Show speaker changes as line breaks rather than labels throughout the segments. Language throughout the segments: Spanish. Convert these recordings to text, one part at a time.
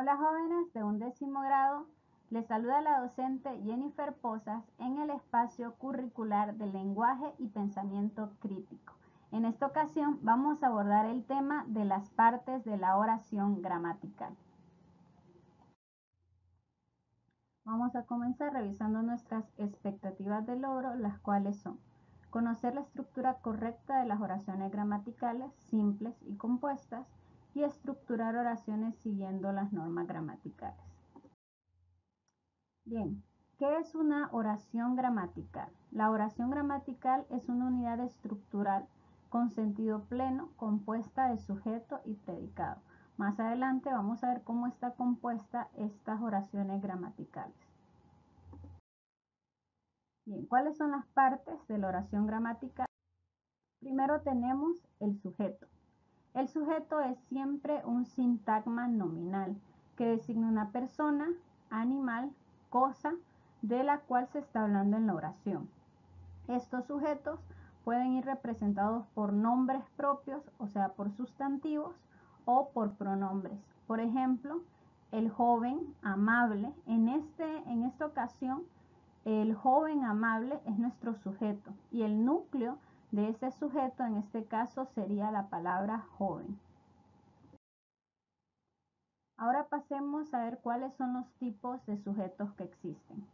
Hola jóvenes de undécimo grado, les saluda la docente Jennifer Posas en el espacio curricular de lenguaje y pensamiento crítico. En esta ocasión vamos a abordar el tema de las partes de la oración gramatical. Vamos a comenzar revisando nuestras expectativas de logro, las cuales son conocer la estructura correcta de las oraciones gramaticales simples y compuestas, y estructurar oraciones siguiendo las normas gramaticales. Bien, ¿qué es una oración gramatical? La oración gramatical es una unidad estructural con sentido pleno compuesta de sujeto y predicado. Más adelante vamos a ver cómo está compuesta estas oraciones gramaticales. Bien, ¿cuáles son las partes de la oración gramatical? Primero tenemos el sujeto. El sujeto es siempre un sintagma nominal que designa una persona, animal, cosa de la cual se está hablando en la oración. Estos sujetos pueden ir representados por nombres propios, o sea, por sustantivos o por pronombres. Por ejemplo, el joven amable. En, este, en esta ocasión, el joven amable es nuestro sujeto y el núcleo de ese sujeto, en este caso sería la palabra joven. Ahora pasemos a ver cuáles son los tipos de sujetos que existen.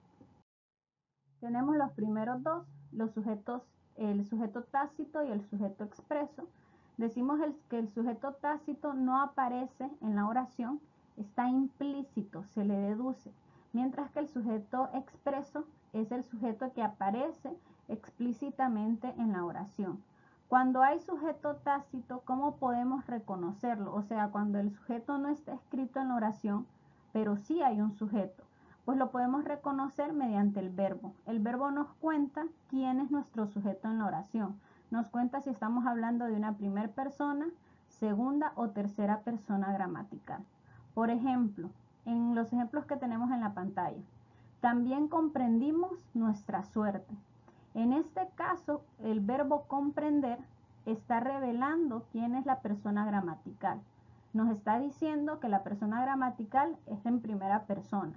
Tenemos los primeros dos, los sujetos, el sujeto tácito y el sujeto expreso. Decimos que el sujeto tácito no aparece en la oración, está implícito, se le deduce, mientras que el sujeto expreso es el sujeto que aparece explícitamente en la oración. Cuando hay sujeto tácito, ¿cómo podemos reconocerlo? O sea, cuando el sujeto no está escrito en la oración, pero sí hay un sujeto, pues lo podemos reconocer mediante el verbo. El verbo nos cuenta quién es nuestro sujeto en la oración. Nos cuenta si estamos hablando de una primera persona, segunda o tercera persona gramatical. Por ejemplo, en los ejemplos que tenemos en la pantalla, también comprendimos nuestra suerte. En este caso, el verbo comprender está revelando quién es la persona gramatical. Nos está diciendo que la persona gramatical es en primera persona,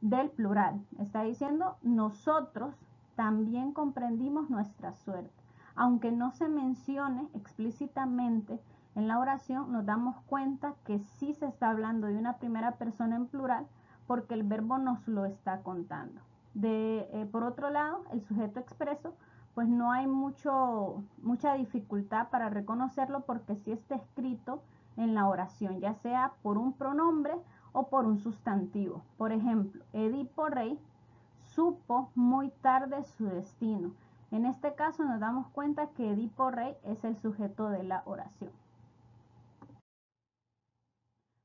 del plural. Está diciendo nosotros también comprendimos nuestra suerte. Aunque no se mencione explícitamente en la oración, nos damos cuenta que sí se está hablando de una primera persona en plural porque el verbo nos lo está contando. Eh, por otro lado, el sujeto expreso, pues no hay mucho, mucha dificultad para reconocerlo porque sí está escrito en la oración, ya sea por un pronombre o por un sustantivo. Por ejemplo, Edipo Rey supo muy tarde su destino. En este caso nos damos cuenta que Edipo Rey es el sujeto de la oración.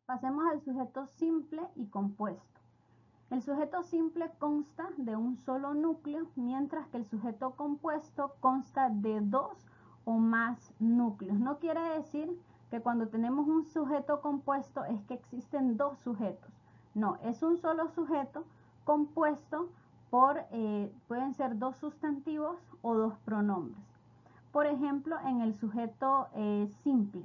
Pasemos al sujeto simple y compuesto. El sujeto simple consta de un solo núcleo, mientras que el sujeto compuesto consta de dos o más núcleos. No quiere decir que cuando tenemos un sujeto compuesto es que existen dos sujetos. No, es un solo sujeto compuesto por, eh, pueden ser dos sustantivos o dos pronombres. Por ejemplo, en el sujeto eh, simple,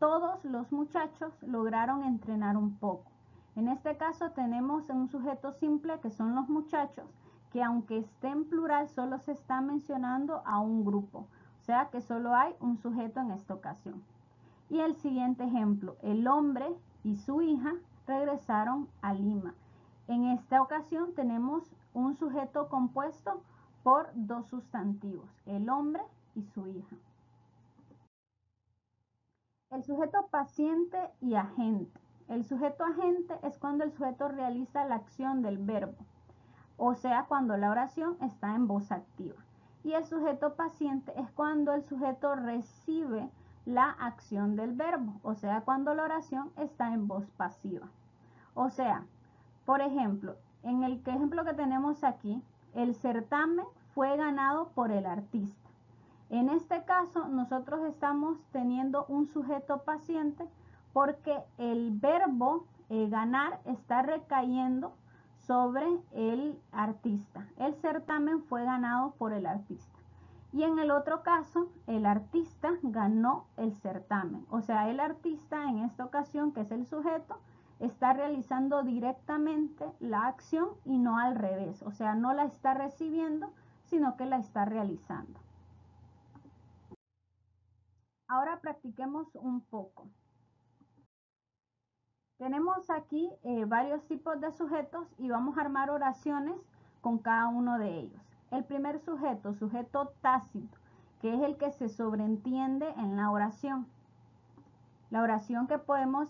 todos los muchachos lograron entrenar un poco. En este caso tenemos un sujeto simple que son los muchachos, que aunque esté en plural solo se está mencionando a un grupo, o sea que solo hay un sujeto en esta ocasión. Y el siguiente ejemplo, el hombre y su hija regresaron a Lima. En esta ocasión tenemos un sujeto compuesto por dos sustantivos, el hombre y su hija. El sujeto paciente y agente. El sujeto agente es cuando el sujeto realiza la acción del verbo, o sea, cuando la oración está en voz activa. Y el sujeto paciente es cuando el sujeto recibe la acción del verbo, o sea, cuando la oración está en voz pasiva. O sea, por ejemplo, en el ejemplo que tenemos aquí, el certamen fue ganado por el artista. En este caso, nosotros estamos teniendo un sujeto paciente porque el verbo eh, ganar está recayendo sobre el artista. El certamen fue ganado por el artista. Y en el otro caso, el artista ganó el certamen. O sea, el artista en esta ocasión, que es el sujeto, está realizando directamente la acción y no al revés, o sea, no la está recibiendo, sino que la está realizando. Ahora practiquemos un poco. Tenemos aquí eh, varios tipos de sujetos y vamos a armar oraciones con cada uno de ellos. El primer sujeto, sujeto tácito, que es el que se sobreentiende en la oración. La oración que podemos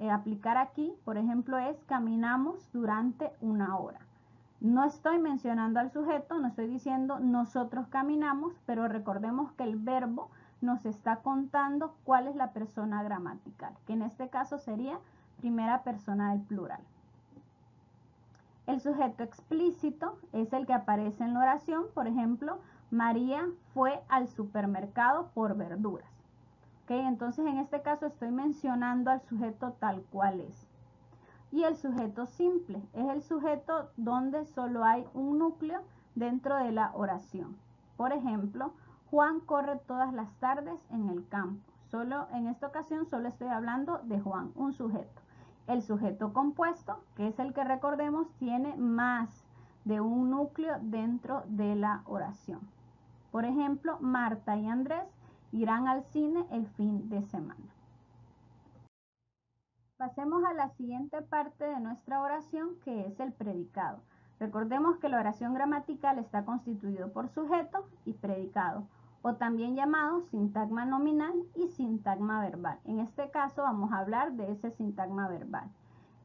eh, aplicar aquí, por ejemplo, es caminamos durante una hora. No estoy mencionando al sujeto, no estoy diciendo nosotros caminamos, pero recordemos que el verbo nos está contando cuál es la persona gramatical, que en este caso sería primera persona del plural. El sujeto explícito es el que aparece en la oración, por ejemplo, María fue al supermercado por verduras. Entonces en este caso estoy mencionando al sujeto tal cual es. Y el sujeto simple es el sujeto donde solo hay un núcleo dentro de la oración. Por ejemplo, Juan corre todas las tardes en el campo. Solo en esta ocasión solo estoy hablando de Juan, un sujeto. El sujeto compuesto, que es el que recordemos, tiene más de un núcleo dentro de la oración. Por ejemplo, Marta y Andrés irán al cine el fin de semana. Pasemos a la siguiente parte de nuestra oración que es el predicado. Recordemos que la oración gramatical está constituido por sujeto y predicado, o también llamado sintagma nominal y sintagma verbal. En este caso vamos a hablar de ese sintagma verbal.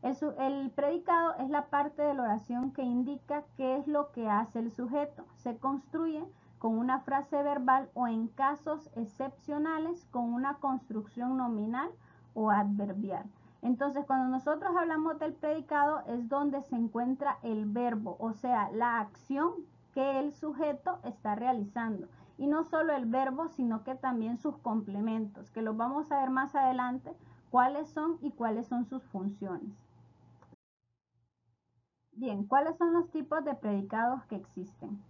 El, predicado es la parte de la oración que indica qué es lo que hace el sujeto. Se construye con una frase verbal o en casos excepcionales con una construcción nominal o adverbial. Entonces, cuando nosotros hablamos del predicado es donde se encuentra el verbo, o sea, la acción que el sujeto está realizando. Y no solo el verbo, sino que también sus complementos, que los vamos a ver más adelante cuáles son y cuáles son sus funciones. Bien, ¿cuáles son los tipos de predicados que existen?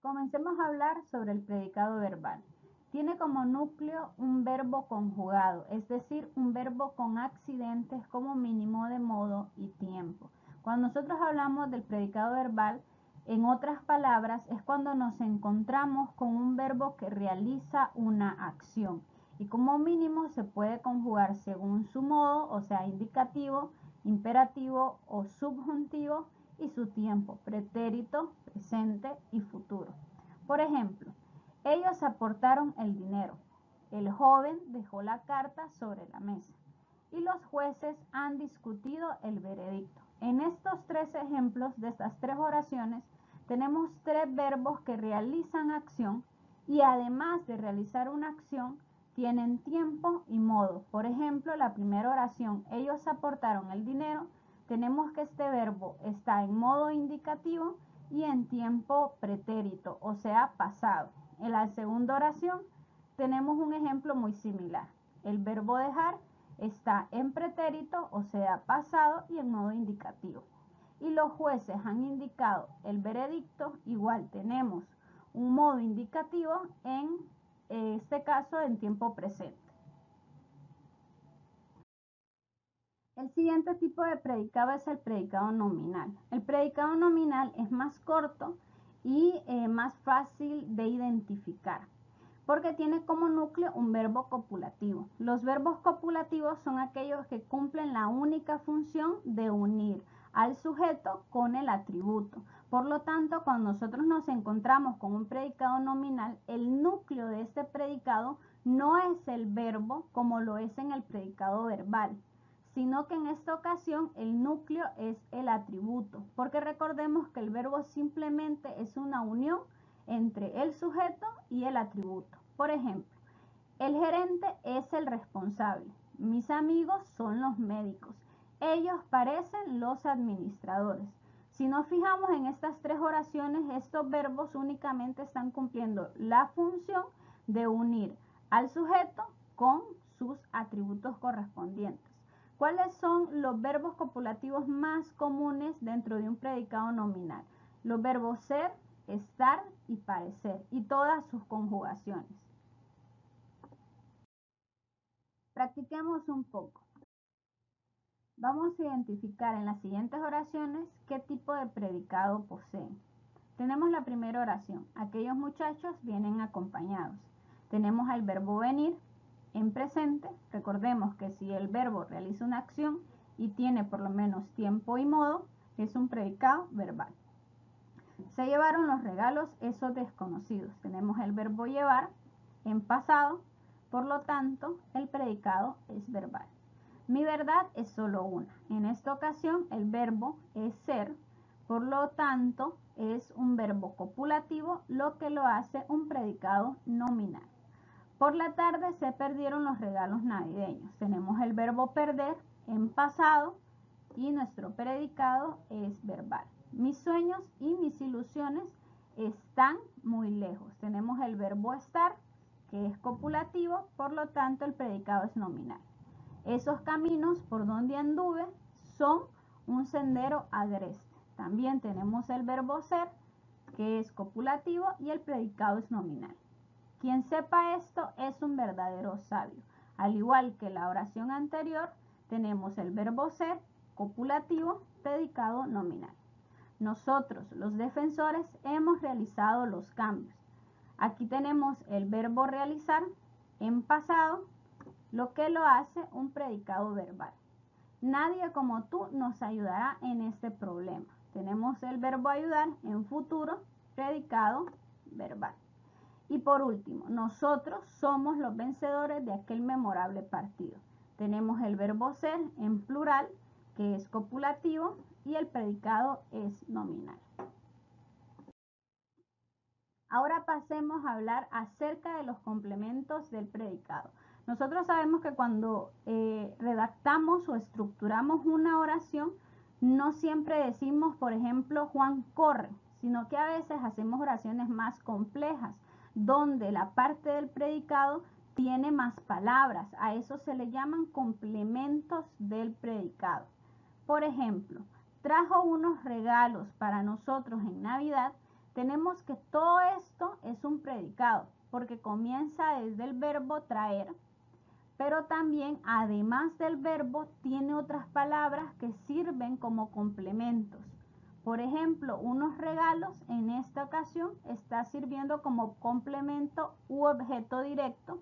Comencemos a hablar sobre el predicado verbal. Tiene como núcleo un verbo conjugado, es decir, un verbo con accidentes como mínimo de modo y tiempo. Cuando nosotros hablamos del predicado verbal, en otras palabras, es cuando nos encontramos con un verbo que realiza una acción y como mínimo se puede conjugar según su modo, o sea, indicativo, imperativo o subjuntivo y su tiempo, pretérito, presente y futuro. Por ejemplo, ellos aportaron el dinero. El joven dejó la carta sobre la mesa y los jueces han discutido el veredicto. En estos tres ejemplos de estas tres oraciones tenemos tres verbos que realizan acción y además de realizar una acción tienen tiempo y modo. Por ejemplo, la primera oración, ellos aportaron el dinero, tenemos que este verbo está en modo indicativo y en tiempo pretérito, o sea, pasado. En la segunda oración tenemos un ejemplo muy similar. El verbo dejar está en pretérito, o sea, pasado y en modo indicativo. Y los jueces han indicado el veredicto, igual tenemos un modo indicativo en este caso en tiempo presente. El siguiente tipo de predicado es el predicado nominal. El predicado nominal es más corto y eh, más fácil de identificar porque tiene como núcleo un verbo copulativo. Los verbos copulativos son aquellos que cumplen la única función de unir al sujeto con el atributo. Por lo tanto, cuando nosotros nos encontramos con un predicado nominal, el núcleo de este predicado no es el verbo como lo es en el predicado verbal sino que en esta ocasión el núcleo es el atributo, porque recordemos que el verbo simplemente es una unión entre el sujeto y el atributo. Por ejemplo, el gerente es el responsable, mis amigos son los médicos, ellos parecen los administradores. Si nos fijamos en estas tres oraciones, estos verbos únicamente están cumpliendo la función de unir al sujeto con sus atributos correspondientes. ¿Cuáles son los verbos copulativos más comunes dentro de un predicado nominal? Los verbos ser, estar y parecer y todas sus conjugaciones. Practiquemos un poco. Vamos a identificar en las siguientes oraciones qué tipo de predicado poseen. Tenemos la primera oración. Aquellos muchachos vienen acompañados. Tenemos el verbo venir en presente. Recordemos que si el verbo realiza una acción y tiene por lo menos tiempo y modo, es un predicado verbal. Se llevaron los regalos esos desconocidos. Tenemos el verbo llevar en pasado, por lo tanto, el predicado es verbal. Mi verdad es solo una. En esta ocasión, el verbo es ser, por lo tanto, es un verbo copulativo, lo que lo hace un predicado nominal. Por la tarde se perdieron los regalos navideños. Tenemos el verbo perder en pasado y nuestro predicado es verbal. Mis sueños y mis ilusiones están muy lejos. Tenemos el verbo estar, que es copulativo, por lo tanto el predicado es nominal. Esos caminos por donde anduve son un sendero agreste. También tenemos el verbo ser, que es copulativo, y el predicado es nominal. Quien sepa esto es un verdadero sabio. Al igual que la oración anterior, tenemos el verbo ser, copulativo, predicado nominal. Nosotros, los defensores, hemos realizado los cambios. Aquí tenemos el verbo realizar en pasado, lo que lo hace un predicado verbal. Nadie como tú nos ayudará en este problema. Tenemos el verbo ayudar en futuro, predicado verbal. Y por último, nosotros somos los vencedores de aquel memorable partido. Tenemos el verbo ser en plural, que es copulativo, y el predicado es nominal. Ahora pasemos a hablar acerca de los complementos del predicado. Nosotros sabemos que cuando eh, redactamos o estructuramos una oración, no siempre decimos, por ejemplo, Juan corre, sino que a veces hacemos oraciones más complejas donde la parte del predicado tiene más palabras. A eso se le llaman complementos del predicado. Por ejemplo, trajo unos regalos para nosotros en Navidad. Tenemos que todo esto es un predicado porque comienza desde el verbo traer, pero también además del verbo tiene otras palabras que sirven como complementos. Por ejemplo, unos regalos en esta ocasión está sirviendo como complemento u objeto directo,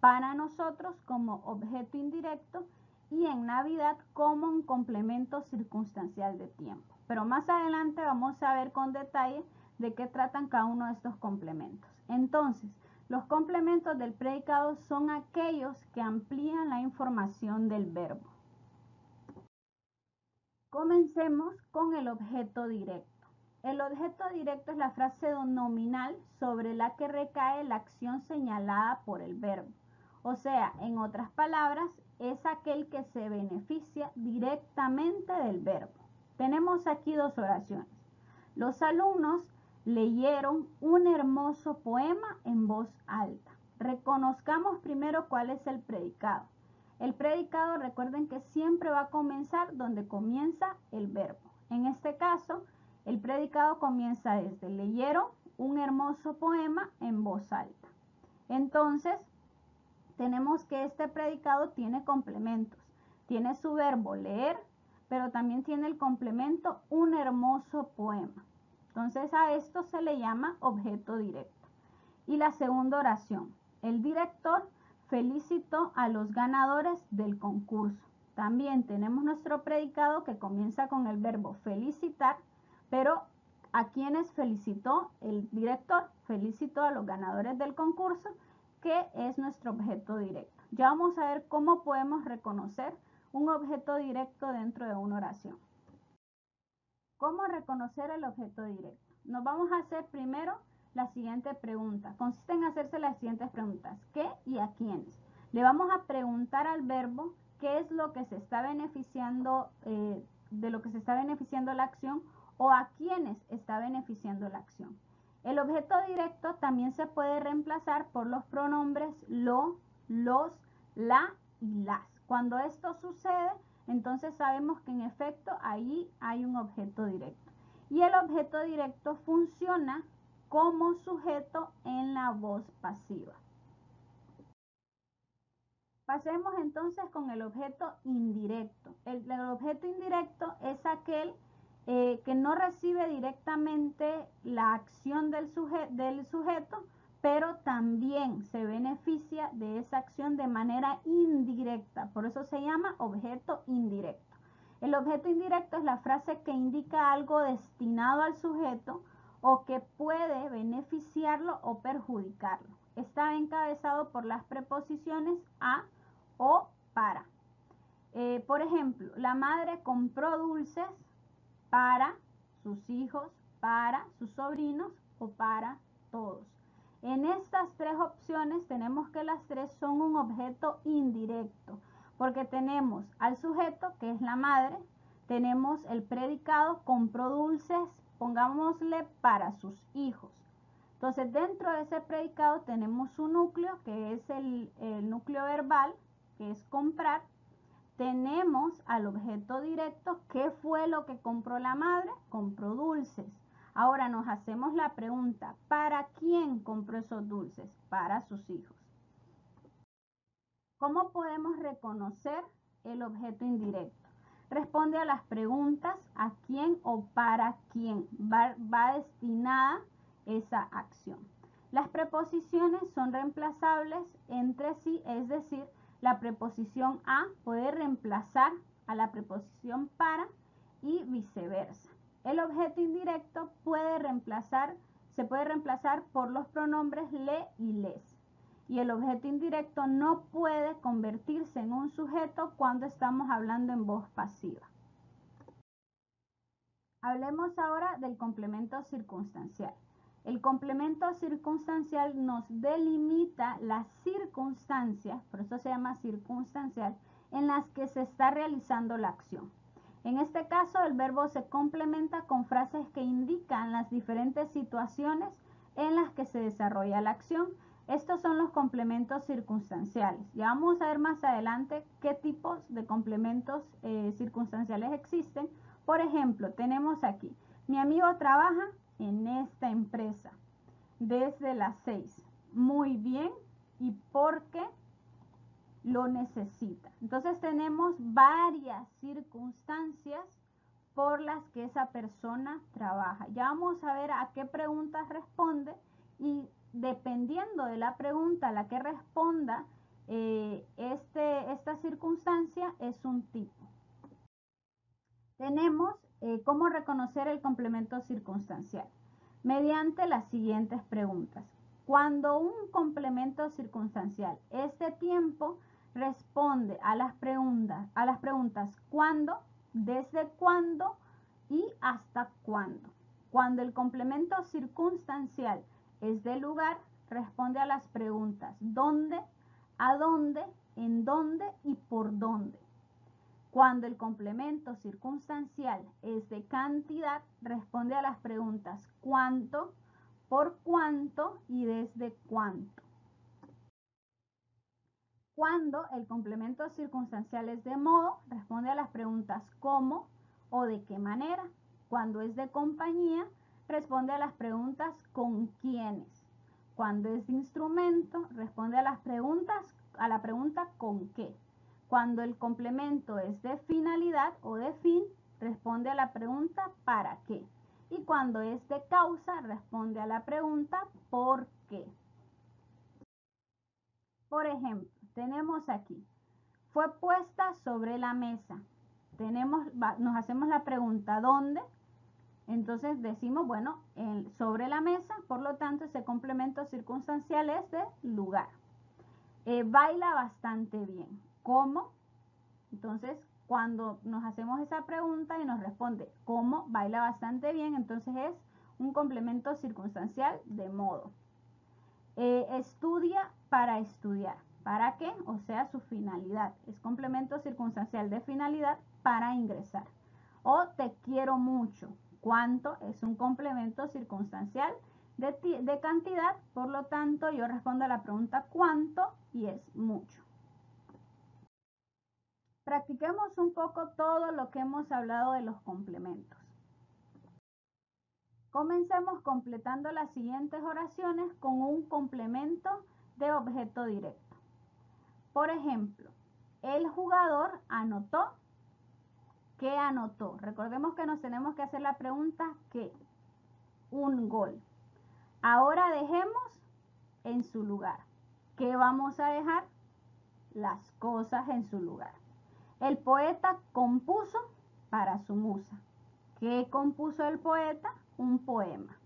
para nosotros como objeto indirecto y en Navidad como un complemento circunstancial de tiempo. Pero más adelante vamos a ver con detalle de qué tratan cada uno de estos complementos. Entonces, los complementos del predicado son aquellos que amplían la información del verbo. Comencemos con el objeto directo. El objeto directo es la frase nominal sobre la que recae la acción señalada por el verbo. O sea, en otras palabras, es aquel que se beneficia directamente del verbo. Tenemos aquí dos oraciones. Los alumnos leyeron un hermoso poema en voz alta. Reconozcamos primero cuál es el predicado. El predicado, recuerden que siempre va a comenzar donde comienza el verbo. En este caso, el predicado comienza desde leyeron un hermoso poema en voz alta. Entonces, tenemos que este predicado tiene complementos. Tiene su verbo leer, pero también tiene el complemento un hermoso poema. Entonces a esto se le llama objeto directo. Y la segunda oración. El director felicitó a los ganadores del concurso. También tenemos nuestro predicado que comienza con el verbo felicitar, pero ¿a quienes felicitó el director? Felicitó a los ganadores del concurso, que es nuestro objeto directo. Ya vamos a ver cómo podemos reconocer un objeto directo dentro de una oración. ¿Cómo reconocer el objeto directo? Nos vamos a hacer primero la siguiente pregunta. Consiste en hacerse las siguientes preguntas. ¿Qué y a quiénes? Le vamos a preguntar al verbo qué es lo que se está beneficiando, eh, de lo que se está beneficiando la acción o a quiénes está beneficiando la acción. El objeto directo también se puede reemplazar por los pronombres lo, los, la y las. Cuando esto sucede, entonces sabemos que en efecto ahí hay un objeto directo. Y el objeto directo funciona como sujeto en la voz pasiva. Pasemos entonces con el objeto indirecto. El, objeto indirecto es aquel eh, que no recibe directamente la acción del, del sujeto, pero también se beneficia de esa acción de manera indirecta. Por eso se llama objeto indirecto. El objeto indirecto es la frase que indica algo destinado al sujeto o que puede beneficiarlo o perjudicarlo. Está encabezado por las preposiciones a o para. Eh, por ejemplo, la madre compró dulces para sus hijos, para sus sobrinos o para todos. En estas tres opciones tenemos que las tres son un objeto indirecto, porque tenemos al sujeto, que es la madre, tenemos el predicado, compró dulces, pongámosle para sus hijos. Entonces, dentro de ese predicado tenemos un núcleo, que es el, el núcleo verbal, que es comprar. Tenemos al objeto directo, ¿qué fue lo que compró la madre? Compró dulces. Ahora nos hacemos la pregunta, ¿para quién compró esos dulces? Para sus hijos. ¿Cómo podemos reconocer el objeto indirecto? Responde a las preguntas a quién o para quién va, va destinada esa acción. Las preposiciones son reemplazables entre sí, es decir, la preposición a puede reemplazar a la preposición para y viceversa. El objeto indirecto puede reemplazar, se puede reemplazar por los pronombres le y les. Y el objeto indirecto no puede convertirse en un sujeto cuando estamos hablando en voz pasiva. Hablemos ahora del complemento circunstancial. El complemento circunstancial nos delimita las circunstancias, por eso se llama circunstancial, en las que se está realizando la acción. En este caso, el verbo se complementa con frases que indican las diferentes situaciones en las que se desarrolla la acción. Estos son los complementos circunstanciales. Ya vamos a ver más adelante qué tipos de complementos eh, circunstanciales existen. Por ejemplo, tenemos aquí, mi amigo trabaja en esta empresa desde las 6. Muy bien. ¿Y por qué? Lo necesita. Entonces tenemos varias circunstancias por las que esa persona trabaja. Ya vamos a ver a qué preguntas responde y dependiendo de la pregunta a la que responda eh, este, esta circunstancia es un tipo. Tenemos eh, cómo reconocer el complemento circunstancial mediante las siguientes preguntas. Cuando un complemento circunstancial es de tiempo, responde a las preguntas, a las preguntas cuándo, desde cuándo y hasta cuándo. Cuando el complemento circunstancial es de lugar, responde a las preguntas dónde, a dónde, en dónde y por dónde. Cuando el complemento circunstancial es de cantidad, responde a las preguntas cuánto, por cuánto y desde cuánto. Cuando el complemento circunstancial es de modo, responde a las preguntas cómo o de qué manera. Cuando es de compañía, responde a las preguntas con quiénes. Cuando es de instrumento, responde a las preguntas a la pregunta con qué. Cuando el complemento es de finalidad o de fin, responde a la pregunta para qué. Y cuando es de causa, responde a la pregunta por qué. Por ejemplo, tenemos aquí, fue puesta sobre la mesa. Tenemos, nos hacemos la pregunta, ¿dónde? Entonces decimos, bueno, sobre la mesa, por lo tanto, ese complemento circunstancial es de lugar. Eh, baila bastante bien. ¿Cómo? Entonces, cuando nos hacemos esa pregunta y nos responde, ¿cómo? Baila bastante bien, entonces es un complemento circunstancial de modo. Eh, estudia para estudiar. ¿Para qué? O sea, su finalidad. Es complemento circunstancial de finalidad para ingresar. O te quiero mucho. ¿Cuánto? Es un complemento circunstancial de, de cantidad. Por lo tanto, yo respondo a la pregunta ¿cuánto? Y es mucho. Practiquemos un poco todo lo que hemos hablado de los complementos. Comencemos completando las siguientes oraciones con un complemento de objeto directo. Por ejemplo, el jugador anotó. ¿Qué anotó? Recordemos que nos tenemos que hacer la pregunta ¿qué? Un gol. Ahora dejemos en su lugar. ¿Qué vamos a dejar? Las cosas en su lugar. El poeta compuso para su musa. ¿Qué compuso el poeta? Un poema.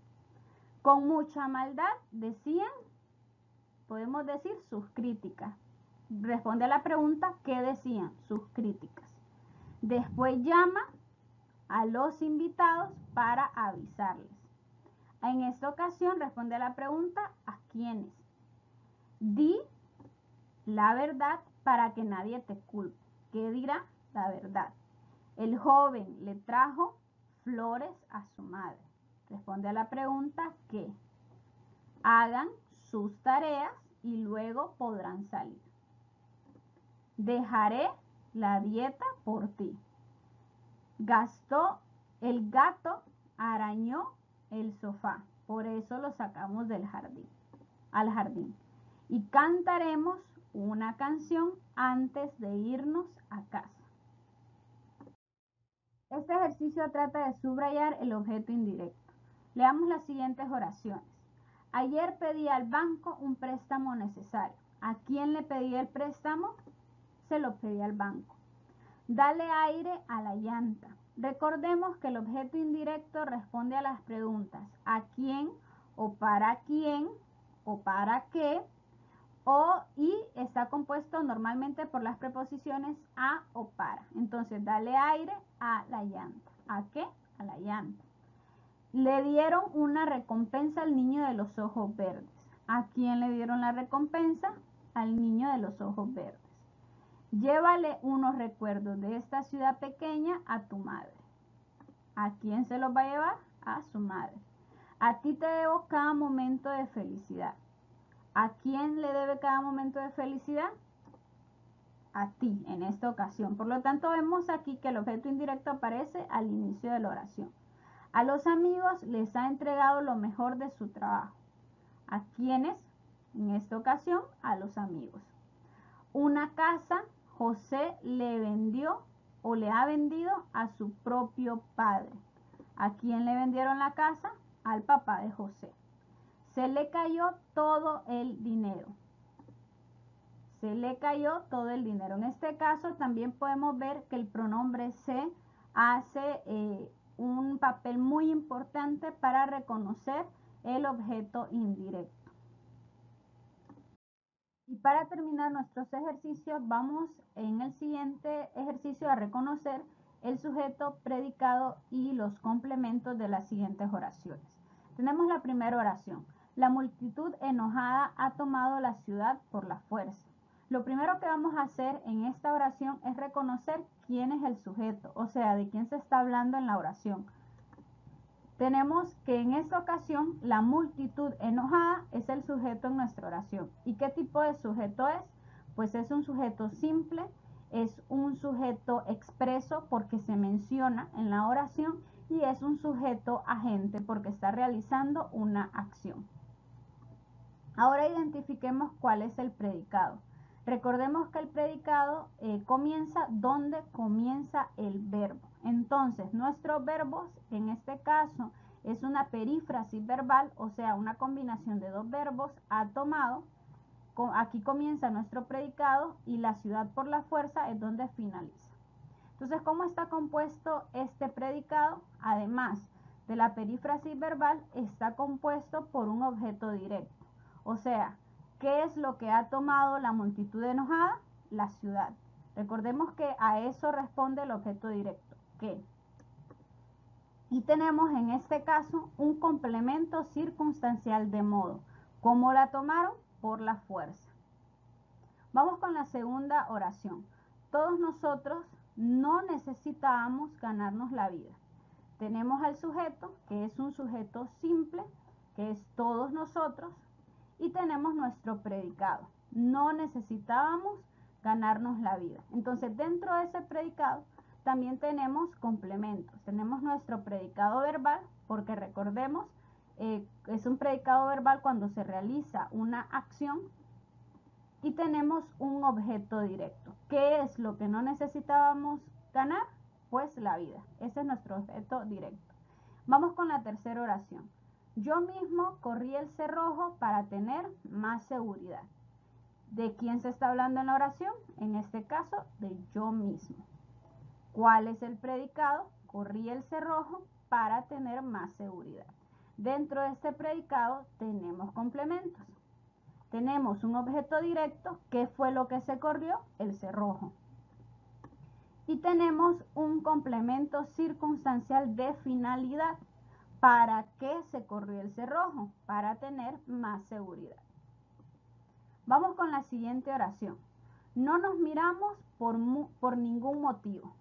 Con mucha maldad decían, podemos decir, sus críticas. Responde a la pregunta, ¿qué decían? Sus críticas. Después llama a los invitados para avisarles. En esta ocasión responde a la pregunta, ¿a quiénes? Di la verdad para que nadie te culpe. ¿Qué dirá? La verdad. El joven le trajo flores a su madre. Responde a la pregunta que hagan sus tareas y luego podrán salir. Dejaré la dieta por ti. Gastó el gato, arañó el sofá. Por eso lo sacamos del jardín, al jardín. Y cantaremos una canción antes de irnos a casa. Este ejercicio trata de subrayar el objeto indirecto. Leamos las siguientes oraciones. Ayer pedí al banco un préstamo necesario. ¿A quién le pedí el préstamo? Se lo pedí al banco. Dale aire a la llanta. Recordemos que el objeto indirecto responde a las preguntas ¿a quién o para quién o para qué? O y está compuesto normalmente por las preposiciones a o para. Entonces, dale aire a la llanta. ¿A qué? A la llanta. Le dieron una recompensa al niño de los ojos verdes. ¿A quién le dieron la recompensa? Al niño de los ojos verdes. Llévale unos recuerdos de esta ciudad pequeña a tu madre. ¿A quién se los va a llevar? A su madre. A ti te debo cada momento de felicidad. ¿A quién le debe cada momento de felicidad? A ti en esta ocasión. Por lo tanto, vemos aquí que el objeto indirecto aparece al inicio de la oración. A los amigos les ha entregado lo mejor de su trabajo. ¿A quiénes? En esta ocasión, a los amigos. Una casa José le vendió o le ha vendido a su propio padre. ¿A quién le vendieron la casa? Al papá de José. Se le cayó todo el dinero. Se le cayó todo el dinero. En este caso también podemos ver que el pronombre se hace eh, un papel muy importante para reconocer el objeto indirecto. Y para terminar nuestros ejercicios, vamos en el siguiente ejercicio a reconocer el sujeto, predicado y los complementos de las siguientes oraciones. Tenemos la primera oración. La multitud enojada ha tomado la ciudad por la fuerza. Lo primero que vamos a hacer en esta oración es reconocer quién es el sujeto, o sea, de quién se está hablando en la oración tenemos que en esta ocasión la multitud enojada es el sujeto en nuestra oración. ¿Y qué tipo de sujeto es? Pues es un sujeto simple, es un sujeto expreso porque se menciona en la oración y es un sujeto agente porque está realizando una acción. Ahora identifiquemos cuál es el predicado. Recordemos que el predicado eh, comienza donde comienza el verbo. Entonces, nuestros verbos, en este caso, es una perífrasis verbal, o sea, una combinación de dos verbos, ha tomado. Aquí comienza nuestro predicado y la ciudad por la fuerza es donde finaliza. Entonces, ¿cómo está compuesto este predicado? Además de la perífrasis verbal, está compuesto por un objeto directo. O sea, ¿qué es lo que ha tomado la multitud enojada? La ciudad. Recordemos que a eso responde el objeto directo qué. Y tenemos en este caso un complemento circunstancial de modo. ¿Cómo la tomaron? Por la fuerza. Vamos con la segunda oración. Todos nosotros no necesitábamos ganarnos la vida. Tenemos al sujeto, que es un sujeto simple, que es todos nosotros, y tenemos nuestro predicado. No necesitábamos ganarnos la vida. Entonces, dentro de ese predicado también tenemos complementos. Tenemos nuestro predicado verbal, porque recordemos, eh, es un predicado verbal cuando se realiza una acción y tenemos un objeto directo. ¿Qué es lo que no necesitábamos ganar? Pues la vida. Ese es nuestro objeto directo. Vamos con la tercera oración. Yo mismo corrí el cerrojo para tener más seguridad. ¿De quién se está hablando en la oración? En este caso, de yo mismo. ¿Cuál es el predicado? Corrí el cerrojo para tener más seguridad. Dentro de este predicado tenemos complementos. Tenemos un objeto directo, ¿qué fue lo que se corrió? El cerrojo. Y tenemos un complemento circunstancial de finalidad. ¿Para qué se corrió el cerrojo? Para tener más seguridad. Vamos con la siguiente oración. No nos miramos por, por ningún motivo.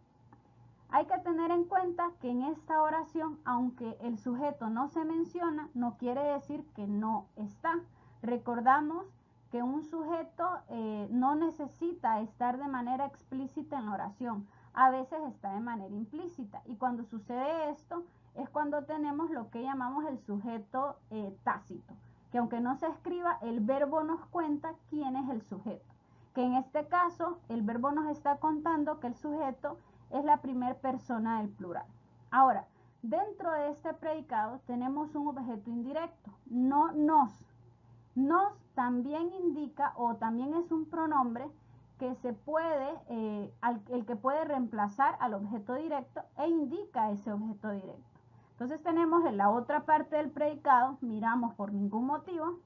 Hay que tener en cuenta que en esta oración, aunque el sujeto no se menciona, no quiere decir que no está. Recordamos que un sujeto eh, no necesita estar de manera explícita en la oración, a veces está de manera implícita. Y cuando sucede esto es cuando tenemos lo que llamamos el sujeto eh, tácito, que aunque no se escriba, el verbo nos cuenta quién es el sujeto. Que en este caso el verbo nos está contando que el sujeto es la primera persona del plural. Ahora, dentro de este predicado tenemos un objeto indirecto, no nos. Nos también indica o también es un pronombre que se puede, eh, el que puede reemplazar al objeto directo e indica ese objeto directo. Entonces tenemos en la otra parte del predicado, miramos por ningún motivo,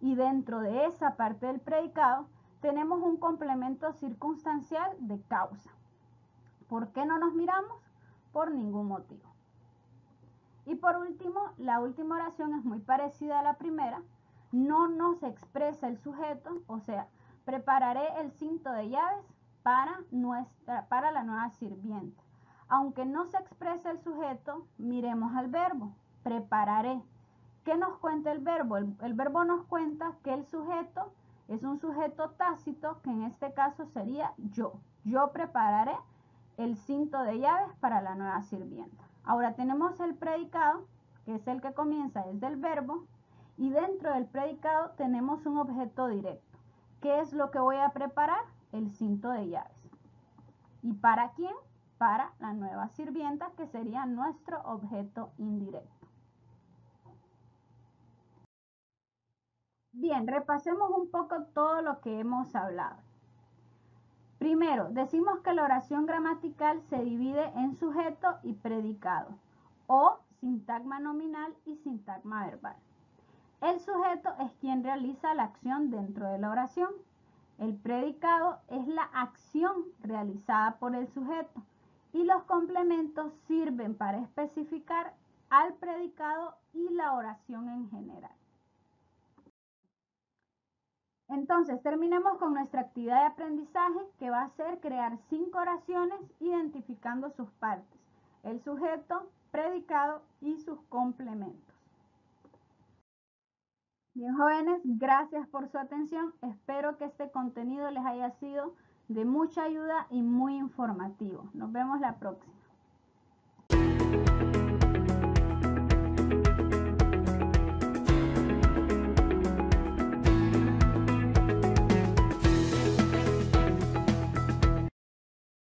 y dentro de esa parte del predicado tenemos un complemento circunstancial de causa. ¿Por qué no nos miramos? Por ningún motivo. Y por último, la última oración es muy parecida a la primera. No nos expresa el sujeto, o sea, prepararé el cinto de llaves para, nuestra, para la nueva sirvienta. Aunque no se expresa el sujeto, miremos al verbo, prepararé. ¿Qué nos cuenta el verbo? El, el verbo nos cuenta que el sujeto es un sujeto tácito, que en este caso sería yo. Yo prepararé el cinto de llaves para la nueva sirvienta. Ahora tenemos el predicado, que es el que comienza desde el verbo, y dentro del predicado tenemos un objeto directo. ¿Qué es lo que voy a preparar? El cinto de llaves. ¿Y para quién? Para la nueva sirvienta, que sería nuestro objeto indirecto. Bien, repasemos un poco todo lo que hemos hablado. Primero, decimos que la oración gramatical se divide en sujeto y predicado, o sintagma nominal y sintagma verbal. El sujeto es quien realiza la acción dentro de la oración. El predicado es la acción realizada por el sujeto y los complementos sirven para especificar al predicado y la oración en general. Entonces, terminemos con nuestra actividad de aprendizaje que va a ser crear cinco oraciones identificando sus partes, el sujeto, predicado y sus complementos. Bien, jóvenes, gracias por su atención. Espero que este contenido les haya sido de mucha ayuda y muy informativo. Nos vemos la próxima.